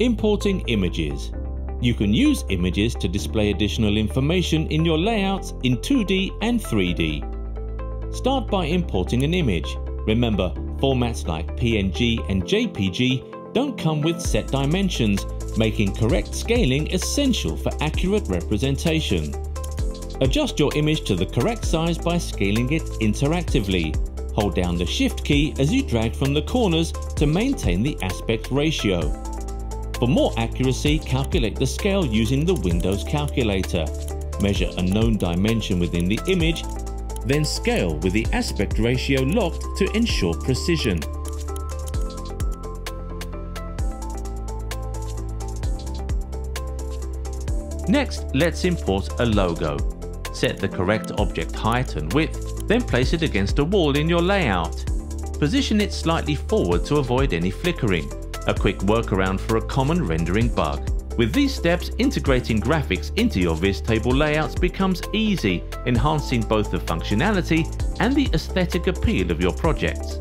Importing images. You can use images to display additional information in your layouts in 2D and 3D. Start by importing an image. Remember, formats like PNG and JPG don't come with set dimensions, making correct scaling essential for accurate representation. Adjust your image to the correct size by scaling it interactively. Hold down the Shift key as you drag from the corners to maintain the aspect ratio. For more accuracy, calculate the scale using the Windows calculator. Measure a known dimension within the image, then scale with the aspect ratio locked to ensure precision. Next, let's import a logo. Set the correct object height and width, then place it against a wall in your layout. Position it slightly forward to avoid any flickering, a quick workaround for a common rendering bug. With these steps, integrating graphics into your visTABLE layouts becomes easy, enhancing both the functionality and the aesthetic appeal of your projects.